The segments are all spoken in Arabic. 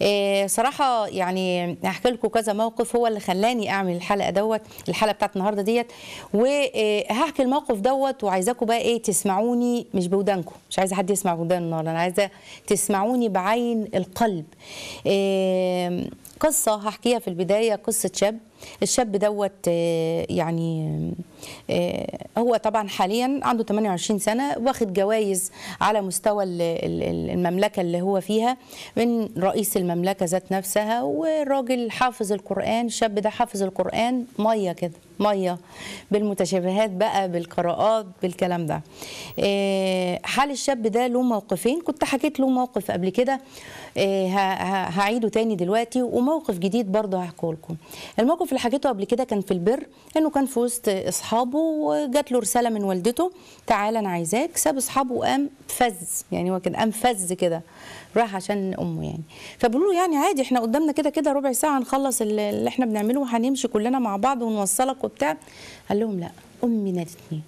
إيه صراحة يعني هحكي لكم كذا موقف هو اللي خلاني أعمل الحلقة دوت الحلقة بتاعت النهاردة ديت. وهحكي الموقف دوت وعايزاكم بقى إيه تسمعوني مش بودانكم مش عايزة حد يسمع بودان النهاردة أنا عايزة تسمعوني بعين القلب. إيه قصة هحكيها في البداية قصة شاب الشاب دوت آه، يعني آه، هو طبعا حاليا عنده 28 سنة واخد جوائز على مستوى ال- ال- المملكة اللي هو فيها من رئيس المملكة ذات نفسها والراجل حافظ القرآن الشاب ده حافظ القرآن مية كده مية بالمتشابهات بقى بالقراءات بالكلام ده. آه، حال الشاب ده له موقفين كنت حكيت له موقف قبل كده آه، هعيده تاني دلوقتي وموقف جديد برضه هحكيه لكم الموقف اللي حكيته قبل كده كان في البر إنه كان في وسط أصحابه وجات له رسالة من والدته تعالى أنا عايزاك. ساب أصحابه وقام فز يعني هو كان قام فز كده راح عشان أمه يعني. فبيقولوا له يعني عادي إحنا قدامنا كده كده ربع ساعة نخلص اللي إحنا بنعمله وهنمشي كلنا مع بعض ونوصلك وبتاع. قال لهم لا أمي نادتني.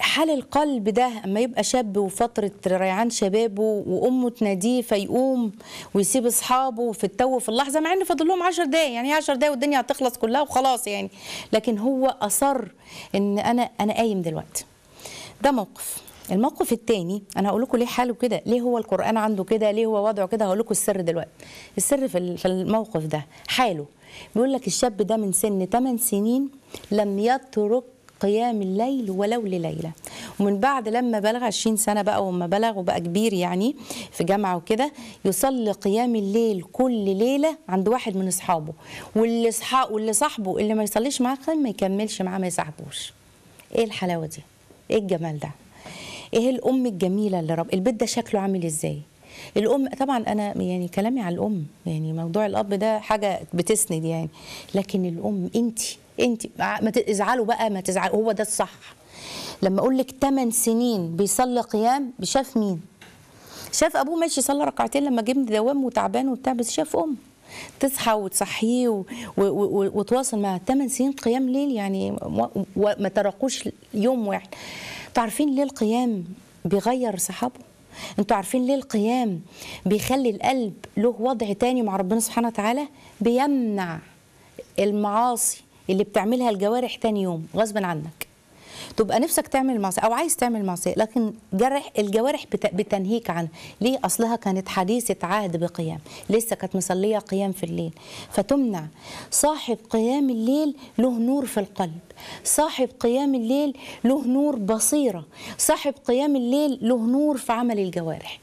حال القلب ده أما يبقى شاب وفترة ريعان شبابه وأمه تناديه فيقوم ويسيب أصحابه في التو في اللحظة مع ان فاضل لهم 10 دقايق يعني 10 دقايق والدنيا هتخلص كلها وخلاص يعني. لكن هو أصر إن أنا أنا قايم دلوقتي. ده موقف. الموقف الثاني أنا هقول لكم ليه حاله كده ليه هو القرآن عنده كده ليه هو وضعه كده هقول لكم السر دلوقتي. السر في ال- في الموقف ده حاله. بيقول لك الشاب ده من سن 8 سنين لم يترك قيام الليل ولو لليلة. ومن بعد لما بلغ 20 سنة بقى وما بلغ وبقى كبير يعني في جامعة وكده يصلي قيام الليل كل ليلة عند واحد من أصحابه. واللي واللي صاحبه اللي ما يصليش معاه ما يكملش معاه ما يصاحبوش إيه الحلاوة دي؟ إيه الجمال ده؟ إيه الأم الجميلة اللي رب البيت ده شكله عامل إزاي؟ الأم طبعا أنا يعني كلامي على الأم يعني موضوع الأب ده حاجة بتسند يعني. لكن الأم انت انت ما تزعلوا بقى ما تزعلوا هو ده الصح. لما أقول لك 8 سنين بيصلي قيام شاف مين؟ شاف أبوه ماشي يصلي ركعتين لما جه دوام وتعبان وبتاع بس شاف أمه. تصحى وتصحيه وتواصل معاه. 8 سنين قيام ليل يعني وما تركوش يوم واحد. أنتوا عارفين ليه القيام بيغير صحابه؟ أنتوا عارفين ليه القيام بيخلي القلب له وضع تاني مع ربنا سبحانه وتعالى؟ بيمنع المعاصي. اللي بتعملها الجوارح تاني يوم غصب عنك. تبقى نفسك تعمل معصية أو عايز تعمل معصية لكن جرح الجوارح بت- بتنهيك عنها ليه أصلها كانت حديثة عهد بقيام لسه كانت مصلية قيام في الليل. فتمنع صاحب قيام الليل له نور في القلب صاحب قيام الليل له نور بصيرة صاحب قيام الليل له نور في عمل الجوارح.